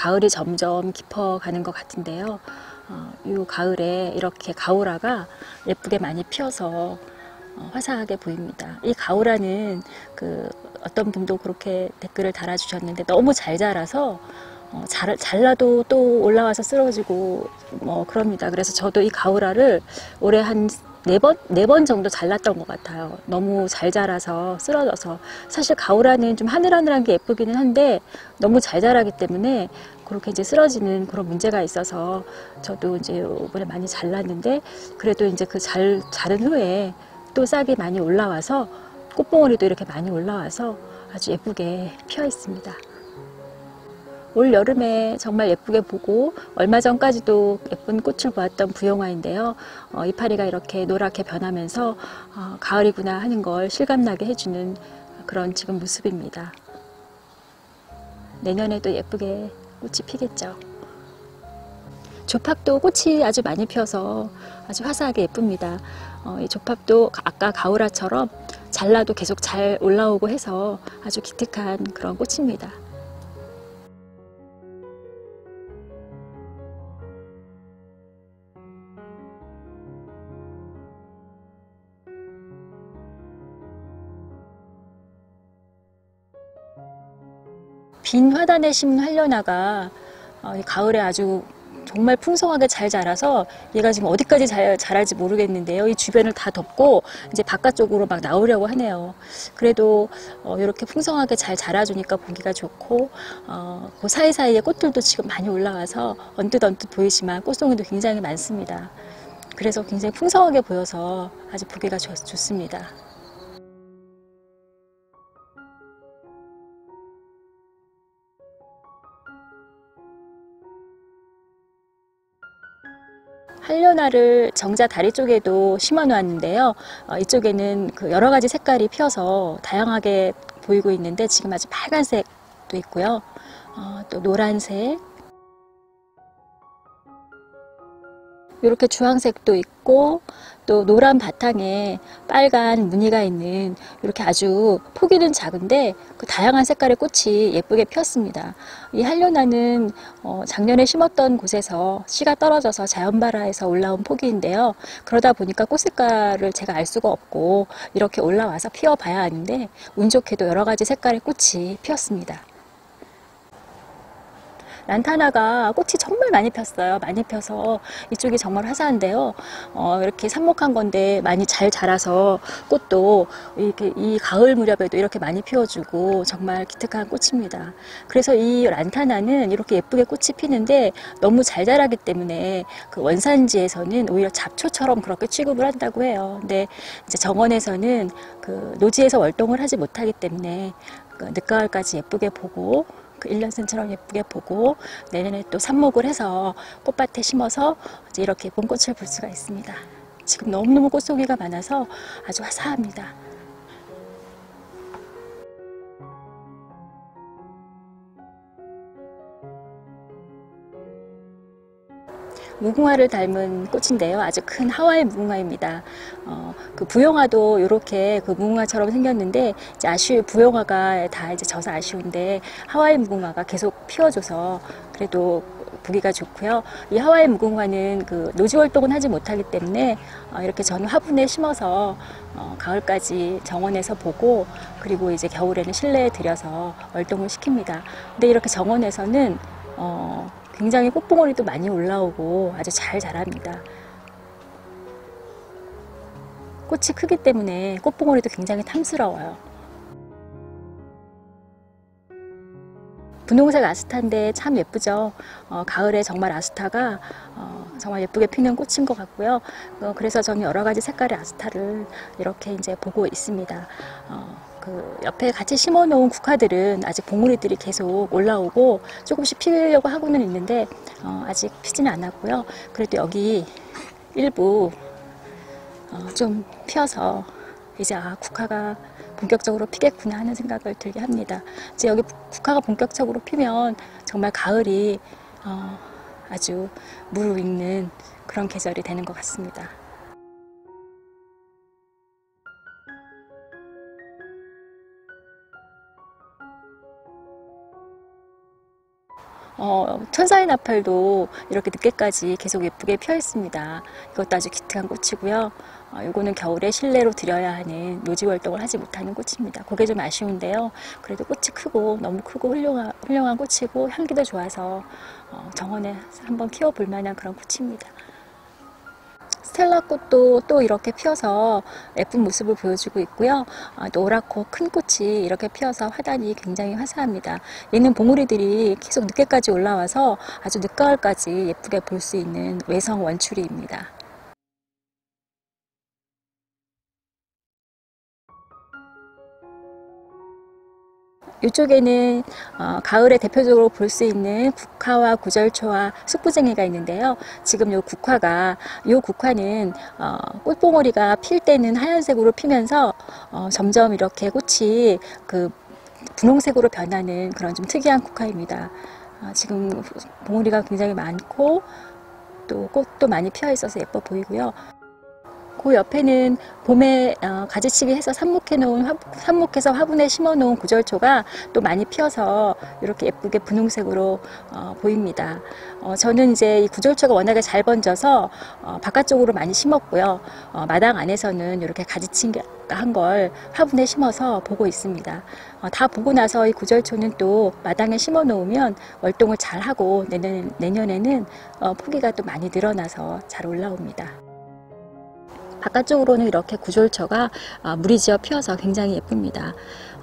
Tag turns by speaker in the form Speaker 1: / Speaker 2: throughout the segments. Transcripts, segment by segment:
Speaker 1: 가을이 점점 깊어가는 것 같은데요. 어, 이 가을에 이렇게 가오라가 예쁘게 많이 피어서 어, 화사하게 보입니다. 이 가오라는 그 어떤 분도 그렇게 댓글을 달아주셨는데 너무 잘 자라서 어, 잘, 잘라도 또 올라와서 쓰러지고 뭐 그럽니다. 그래서 저도 이 가오라를 올해 한 네 번, 네 번 정도 잘랐던 것 같아요. 너무 잘 자라서 쓰러져서. 사실 가오라는 좀 하늘하늘한 게 예쁘기는 한데 너무 잘 자라기 때문에 그렇게 이제 쓰러지는 그런 문제가 있어서 저도 이제 이번에 많이 잘랐는데 그래도 이제 그 잘, 자른 후에 또 싹이 많이 올라와서 꽃봉오리도 이렇게 많이 올라와서 아주 예쁘게 피어 있습니다. 올 여름에 정말 예쁘게 보고 얼마 전까지도 예쁜 꽃을 보았던 부용화인데요. 어, 이파리가 이렇게 노랗게 변하면서 어, 가을이구나 하는 걸 실감나게 해주는 그런 지금 모습입니다. 내년에도 예쁘게 꽃이 피겠죠. 조팝도 꽃이 아주 많이 피어서 아주 화사하게 예쁩니다. 어, 이 조팝도 아까 가오라처럼 잘라도 계속 잘 올라오고 해서 아주 기특한 그런 꽃입니다. 빈 화단에 심은 활려나가 어, 가을에 아주 정말 풍성하게 잘 자라서 얘가 지금 어디까지 잘 자랄지 모르겠는데요. 이 주변을 다 덮고 이제 바깥쪽으로 막 나오려고 하네요. 그래도 어, 이렇게 풍성하게 잘 자라주니까 보기가 좋고 어, 그 사이사이에 꽃들도 지금 많이 올라와서 언뜻 언뜻 보이지만 꽃송이도 굉장히 많습니다. 그래서 굉장히 풍성하게 보여서 아주 보기가 좋, 좋습니다. 한려나를 정자 다리 쪽에도 심어 놓았는데요. 어, 이쪽에는 그 여러 가지 색깔이 피어서 다양하게 보이고 있는데 지금 아주 빨간색도 있고요. 어, 또 노란색, 이렇게 주황색도 있고 또 노란 바탕에 빨간 무늬가 있는 이렇게 아주 포기는 작은데 그 다양한 색깔의 꽃이 예쁘게 피었습니다. 이 한려나는 어 작년에 심었던 곳에서 씨가 떨어져서 자연발화해서 올라온 포기인데요. 그러다 보니까 꽃 색깔을 제가 알 수가 없고 이렇게 올라와서 피어봐야 하는데 운 좋게도 여러 가지 색깔의 꽃이 피었습니다. 란타나가 꽃이 정말 많이 폈어요. 많이 펴서 이쪽이 정말 화사한데요. 어, 이렇게 삽목한 건데 많이 잘 자라서 꽃도 이렇게 이 가을 무렵에도 이렇게 많이 피워주고 정말 기특한 꽃입니다. 그래서 이 란타나는 이렇게 예쁘게 꽃이 피는데 너무 잘 자라기 때문에 그 원산지에서는 오히려 잡초처럼 그렇게 취급을 한다고 해요. 근데 이제 정원에서는 그 노지에서 월동을 하지 못하기 때문에 그 늦가을까지 예쁘게 보고 그 1년생처럼 예쁘게 보고 내년에 또 삽목을 해서 꽃밭에 심어서 이렇게 봄꽃을 볼 수가 있습니다. 지금 너무너무 꽃송이가 많아서 아주 화사합니다. 무궁화를 닮은 꽃인데요. 아주 큰 하와이 무궁화입니다. 어, 그 부영화도 이렇게 그 무궁화처럼 생겼는데 이제 아쉬 부영화가 다 이제 져서 아쉬운데 하와이 무궁화가 계속 피워줘서 그래도 보기가 좋고요. 이 하와이 무궁화는 그 노지 활동은 하지 못하기 때문에 어, 이렇게 전 화분에 심어서 어, 가을까지 정원에서 보고 그리고 이제 겨울에는 실내에 들여서 활동을 시킵니다. 근데 이렇게 정원에서는 어, 굉장히 꽃봉오리도 많이 올라오고 아주 잘 자랍니다. 꽃이 크기 때문에 꽃봉오리도 굉장히 탐스러워요. 분홍색 아스타인데 참 예쁘죠. 어, 가을에 정말 아스타가 어, 정말 예쁘게 피는 꽃인 것 같고요. 어, 그래서 저는 여러 가지 색깔의 아스타를 이렇게 이제 보고 있습니다. 어, 그 옆에 같이 심어 놓은 국화들은 아직 봉우리들이 계속 올라오고 조금씩 피려고 하고는 있는데 어, 아직 피지는 않았고요. 그래도 여기 일부 어, 좀 피어서 이제 아 국화가 본격적으로 피겠구나 하는 생각을 들게 합니다. 이제 여기 국화가 본격적으로 피면 정말 가을이 어, 아주 무르익는 그런 계절이 되는 것 같습니다. 어, 천사의 나팔도 이렇게 늦게까지 계속 예쁘게 피어 있습니다. 이것도 아주 기특한 꽃이고요. 어, 요거는 겨울에 실내로 들여야 하는 노지 활동을 하지 못하는 꽃입니다. 그게 좀 아쉬운데요. 그래도 꽃이 크고 너무 크고 훌륭한, 훌륭한 꽃이고 향기도 좋아서 어, 정원에 한번 키워볼 만한 그런 꽃입니다. 스텔라 꽃도 또 이렇게 피어서 예쁜 모습을 보여주고 있고요. 아, 노랗고 큰 꽃이 이렇게 피어서 화단이 굉장히 화사합니다. 얘는 봉우리들이 계속 늦게까지 올라와서 아주 늦가을까지 예쁘게 볼 수 있는 외성 원추리입니다. 이쪽에는 어, 가을에 대표적으로 볼 수 있는 국화와 구절초와 숙부쟁이가 있는데요. 지금 이 국화가 이 국화는 어, 꽃봉오리가 필 때는 하얀색으로 피면서 어, 점점 이렇게 꽃이 그 분홍색으로 변하는 그런 좀 특이한 국화입니다. 어, 지금 봉오리가 굉장히 많고 또 꽃도 많이 피어 있어서 예뻐 보이고요. 그 옆에는 봄에 어, 가지치기 해서 삽목해 놓은 화, 삽목해서 화분에 심어 놓은 구절초가 또 많이 피어서 이렇게 예쁘게 분홍색으로 어, 보입니다. 어, 저는 이제 이 구절초가 워낙에 잘 번져서 어, 바깥쪽으로 많이 심었고요. 어, 마당 안에서는 이렇게 가지치기 한 걸 화분에 심어서 보고 있습니다. 어, 다 보고 나서 이 구절초는 또 마당에 심어 놓으면 월동을 잘 하고 내년, 내년에는 어, 포기가 또 많이 늘어나서 잘 올라옵니다. 바깥쪽으로는 이렇게 구절처가 어, 물이 지어 피어서 굉장히 예쁩니다.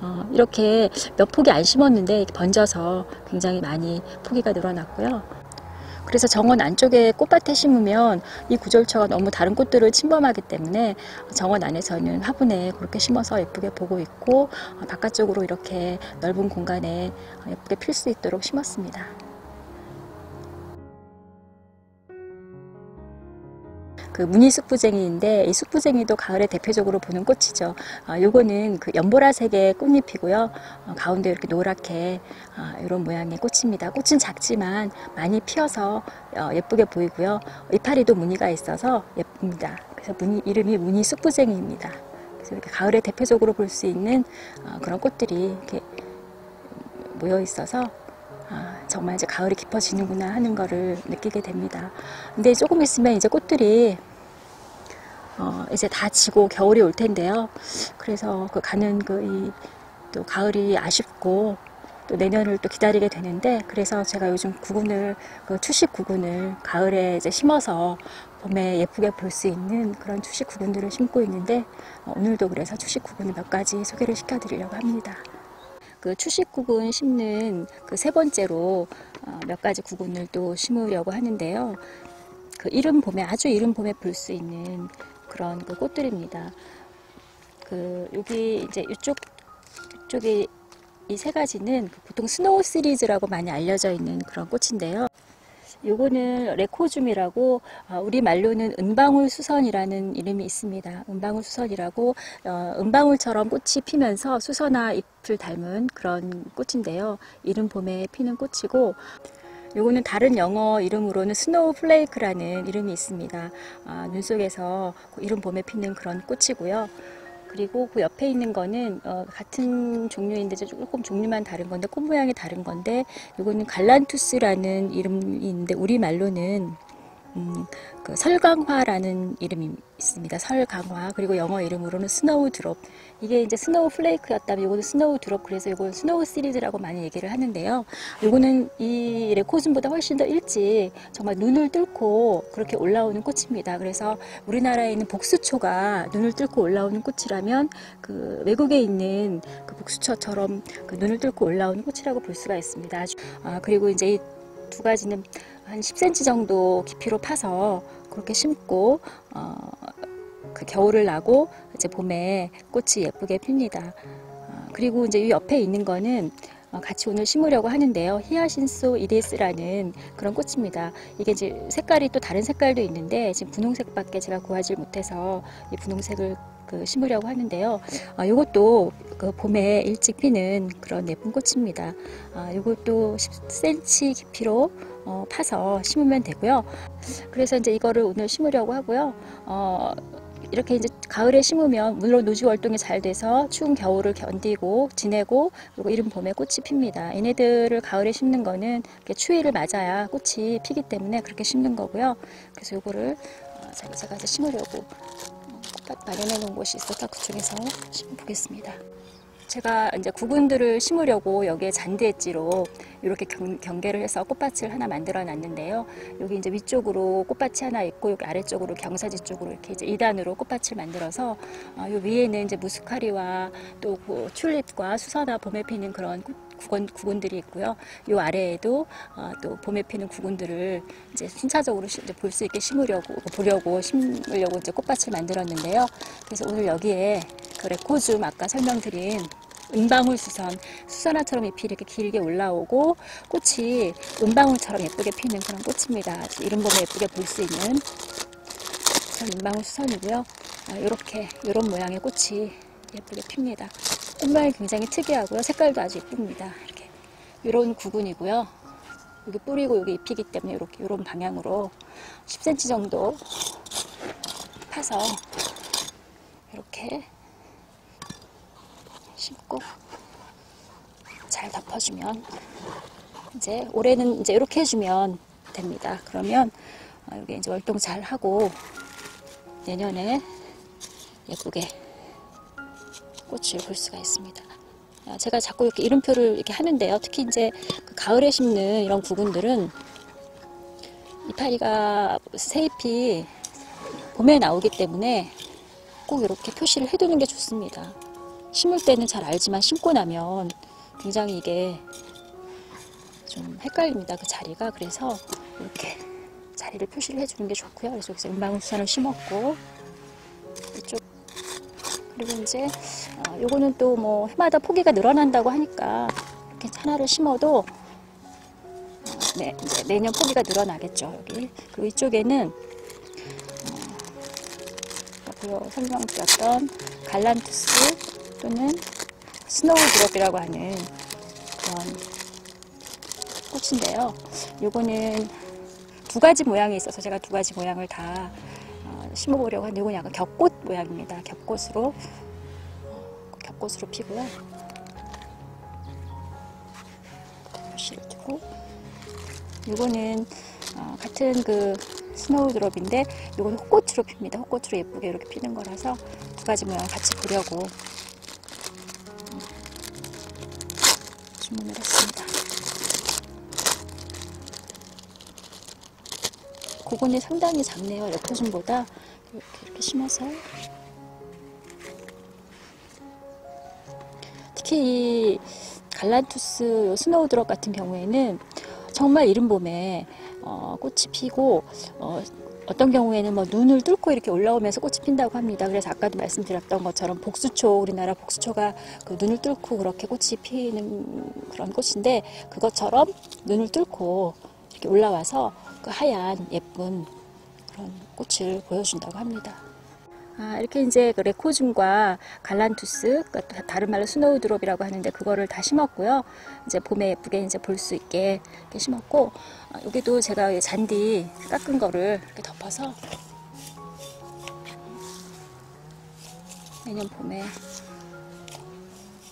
Speaker 1: 어, 이렇게 몇 폭이 안 심었는데 번져서 굉장히 많이 포기가 늘어났고요. 그래서 정원 안쪽에 꽃밭에 심으면 이 구절처가 너무 다른 꽃들을 침범하기 때문에 정원 안에서는 화분에 그렇게 심어서 예쁘게 보고 있고 어, 바깥쪽으로 이렇게 넓은 공간에 예쁘게 필 수 있도록 심었습니다. 그 무늬 숙부쟁이인데 이 숙부쟁이도 가을에 대표적으로 보는 꽃이죠. 아, 요거는 그 연보라색의 꽃잎이고요. 어, 가운데 이렇게 노랗게 아, 이런 모양의 꽃입니다. 꽃은 작지만 많이 피어서 어, 예쁘게 보이고요. 이파리도 무늬가 있어서 예쁩니다. 그래서 무늬, 이름이 무늬 숙부쟁이입니다. 그래서 이렇게 가을에 대표적으로 볼 수 있는 어, 그런 꽃들이 이렇게 모여 있어서 아, 정말 이제 가을이 깊어지는구나 하는 거를 느끼게 됩니다. 근데 조금 있으면 이제 꽃들이 어, 이제 다 지고 겨울이 올 텐데요. 그래서 그 가는 그 또 가을이 아쉽고 또 내년을 또 기다리게 되는데 그래서 제가 요즘 구근을 그 추식 구근을 가을에 이제 심어서 봄에 예쁘게 볼 수 있는 그런 추식 구근들을 심고 있는데 어, 오늘도 그래서 추식 구근을 몇 가지 소개를 시켜드리려고 합니다. 그 추식 구근 심는 그 세 번째로 어, 몇 가지 구근을 또 심으려고 하는데요. 그 이른 봄에 아주 이른 봄에 볼 수 있는 그런 그 꽃들입니다. 그 여기 이제 이쪽 이쪽에 이 세 가지는 그 보통 snow 시리즈라고 많이 알려져 있는 그런 꽃인데요. 요거는 Leucojum이라고 어, 우리 말로는 은방울 수선이라는 이름이 있습니다. 은방울 수선이라고 어, 은방울처럼 꽃이 피면서 수선화 잎을 닮은 그런 꽃인데요. 이른 봄에 피는 꽃이고 요거는 다른 영어 이름으로는 snowflake라는 이름이 있습니다. 아, 눈 속에서 이른 봄에 피는 그런 꽃이고요. 그리고 그 옆에 있는 거는 어, 같은 종류인데 조금 종류만 다른 건데 꽃 모양이 다른 건데 이거는 Galanthus라는 이름이 있는데 우리 말로는 음, 그 설강화라는 이름이 있습니다. 설강화 그리고 영어 이름으로는 snowdrop 이게 이제 snowflake였다면 이거는 snowdrop 그래서 이건 snow 시리즈라고 많이 얘기를 하는데요. 이거는 이 Leucojum보다 훨씬 더 일찍 정말 눈을 뚫고 그렇게 올라오는 꽃입니다. 그래서 우리나라에 있는 복수초가 눈을 뚫고 올라오는 꽃이라면 그 외국에 있는 그 복수초처럼 그 눈을 뚫고 올라오는 꽃이라고 볼 수가 있습니다. 아, 그리고 이제 이 두 가지는 한 10cm 정도 깊이로 파서 그렇게 심고 어, 그 겨울을 나고 이제 봄에 꽃이 예쁘게 핍니다. 어, 그리고 이제 이 옆에 있는 거는 어, 같이 오늘 심으려고 하는데요. 히아신소 이데스라는 그런 꽃입니다. 이게 이제 색깔이 또 다른 색깔도 있는데 지금 분홍색밖에 제가 구하지 못해서 이 분홍색을 그 심으려고 하는데요. 아, 이것도 그 봄에 일찍 피는 그런 예쁜 꽃입니다. 아, 이것도 10cm 깊이로 어, 파서 심으면 되고요. 그래서 이제 이거를 오늘 심으려고 하고요. 어, 이렇게 이제 가을에 심으면 물론 노지 활동이 잘 돼서 추운 겨울을 견디고 지내고 그리고 이른 봄에 꽃이 핍니다. 얘네들을 가을에 심는 거는 추위를 맞아야 꽃이 피기 때문에 그렇게 심는 거고요. 그래서 요거를 어, 제가 이제 심으려고 어, 꽃밭 마련해 놓은 곳이 있어서 그쪽에서 심어 보겠습니다. 제가 이제 구근들을 심으려고 여기에 잔디엣지로 이렇게 경, 경계를 해서 꽃밭을 하나 만들어 놨는데요. 여기 이제 위쪽으로 꽃밭이 하나 있고 여기 아래쪽으로 경사지 쪽으로 이렇게 이제 2단으로 꽃밭을 만들어서 어, 요 위에는 이제 무스카리와 또 그 튤립과 수선화 봄에 피는 그런 꽃 구근, 구근들이 있고요. 요 아래에도 어, 또 봄에 피는 구근들을 이제 순차적으로 볼 수 있게 심으려고 보려고 심으려고 이제 꽃밭을 만들었는데요. 그래서 오늘 여기에 그 레코줌 아까 설명드린 은방울 수선, 수선화처럼 잎이 이렇게 길게 올라오고 꽃이 은방울처럼 예쁘게 피는 그런 꽃입니다. 이른 봄에 예쁘게 볼 수 있는 그런 은방울 수선이고요. 아, 이렇게 이런 모양의 꽃이 예쁘게 핍니다. 꽃 모양이 굉장히 특이하고요. 색깔도 아주 예쁩니다. 이렇게 이런 구근이고요. 여기 뿌리고 여기 잎이기 때문에 이렇게 이런 방향으로 10cm 정도 파서 이렇게 심고 잘 덮어주면 이제 올해는 이제 이렇게 해주면 됩니다. 그러면 어, 여기 이제 월동 잘 하고 내년에 예쁘게 꽃을 볼 수가 있습니다. 아, 제가 자꾸 이렇게 이름표를 이렇게 하는데요. 특히 이제 그 가을에 심는 이런 구근들은 이파리가 새잎이 봄에 나오기 때문에 꼭 이렇게 표시를 해두는 게 좋습니다. 심을 때는 잘 알지만 심고 나면 굉장히 이게 좀 헷갈립니다. 그 자리가. 그래서 이렇게 자리를 표시를 해주는 게 좋고요. 그래서 여기서 은방울 수산을 심었고 그리고 이제 어, 요거는 또 뭐 해마다 포기가 늘어난다고 하니까 이렇게 하나를 심어도 어, 네, 이제 내년 포기가 늘어나겠죠. 여기 그리고 이쪽에는 어, 설명드렸던 갈란투스 또는 스노우 드롭이라고 하는 그런 꽃인데요. 요거는 두 가지 모양이 있어서 제가 두 가지 모양을 다 어, 심어보려고 하는데 이건 약간 겹꽃 모양입니다. 겹꽃으로 어, 겹꽃으로 피고요. 표시를 두고 요거는 어, 같은 그 스노우 드롭인데 요거는 호꽃으로 핍니다. 호꽃으로 예쁘게 이렇게 피는 거라서 두 가지 모양 같이 보려고 주문을 했습니다. 구근이 상당히 작네요. Leucojum보다 이렇게, 이렇게 심어서 특히 이 Galanthus snowdrop 같은 경우에는 정말 이른 봄에 어, 꽃이 피고 어, 어떤 경우에는 뭐 눈을 뚫고 이렇게 올라오면서 꽃이 핀다고 합니다. 그래서 아까도 말씀드렸던 것처럼 복수초, 우리나라 복수초가 그 눈을 뚫고 그렇게 꽃이 피는 그런 꽃인데 그것처럼 눈을 뚫고 이렇게 올라와서 그 하얀 예쁜 그런 꽃을 보여준다고 합니다. 아, 이렇게 이제 그 Leucojum과 Galanthus, 그러니까 다른 말로 snowdrop이라고 하는데 그거를 다 심었고요. 이제 봄에 예쁘게 이제 볼 수 있게 이렇게 심었고 아, 여기도 제가 잔디 깎은 거를 이렇게 덮어서 내년 봄에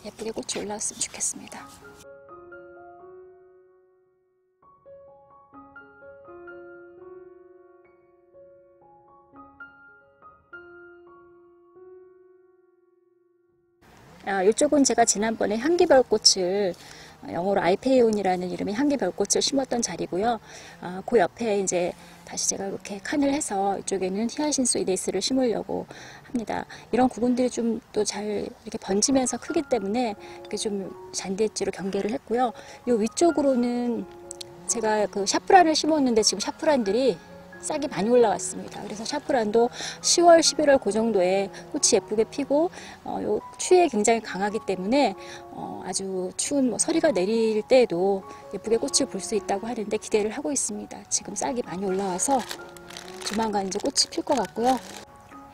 Speaker 1: 예쁘게 꽃이 올라왔으면 좋겠습니다. 아, 이쪽은 제가 지난번에 향기별꽃을 어, 영어로 아이페이온이라는 이름의 향기별꽃을 심었던 자리고요. 아, 그 옆에 이제 다시 제가 이렇게 칸을 해서 이쪽에는 히아신스 이데스를 심으려고 합니다. 이런 구근들이 좀 또 잘 이렇게 번지면서 크기 때문에 이렇게 좀 잔디엣지로 경계를 했고요. 이 위쪽으로는 제가 그 샤프란을 심었는데 지금 샤프란들이 싹이 많이 올라왔습니다. 그래서 샤프란도 10월, 11월 그 정도에 꽃이 예쁘게 피고 어, 요 추위에 굉장히 강하기 때문에 어, 아주 추운 뭐 서리가 내릴 때에도 예쁘게 꽃을 볼 수 있다고 하는데 기대를 하고 있습니다. 지금 싹이 많이 올라와서 조만간 이제 꽃이 필 것 같고요.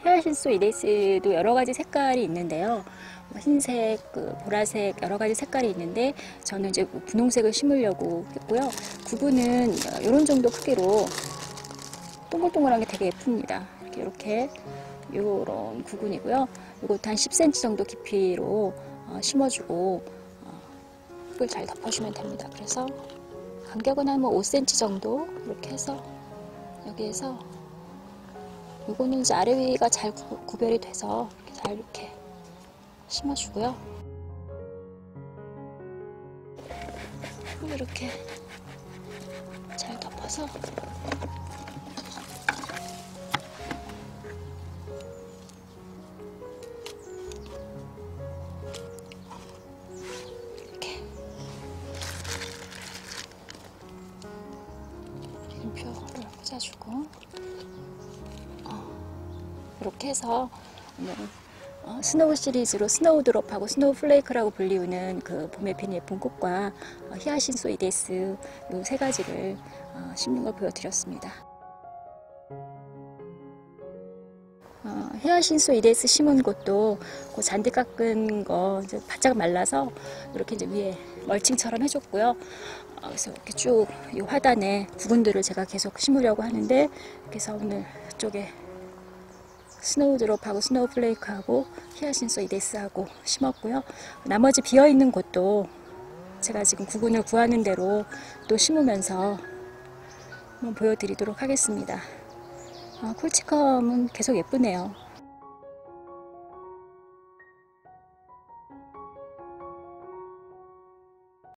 Speaker 1: 헤어신소 이데스도 여러 가지 색깔이 있는데요. 뭐 흰색, 그 보라색 여러 가지 색깔이 있는데 저는 이제 분홍색을 심으려고 했고요. 구분은 이런 정도 크기로 동글동글한 게 되게 예쁩니다. 이렇게 이렇게 이런 구근이고요. 이것도 한 10cm 정도 깊이로 어, 심어주고 어, 흙을 잘 덮어주면 됩니다. 그래서 간격은 한 뭐 5cm 정도 이렇게 해서 여기에서 이거는 이제 아래 위가 잘 구, 구별이 돼서 이렇게 잘 이렇게 심어주고요. 이렇게 잘 덮어서 꽂아주고 어, 이렇게 해서 오늘 어, snow 시리즈로 snowdrop하고 snowflake라고 불리우는 그 봄에 피는 예쁜 꽃과 어, Hyacinthoides 이 세 가지를 어, 심는 걸 보여드렸습니다. 어, Hyacinthoides 심은 곳도 그 잔디 깎은 거 이제 바짝 말라서 이렇게 이제 위에 멀칭처럼 해줬고요. 어, 그래서 이렇게 쭉 이 화단에 부분들을 제가 계속 심으려고 하는데 그래서 오늘 이쪽에 snowdrop하고 snowflake하고 Hyacinthoides하고 심었고요. 나머지 비어 있는 곳도 제가 지금 구근을 구하는 대로 또 심으면서 한번 보여드리도록 하겠습니다. 아, Colchicum은 계속 예쁘네요.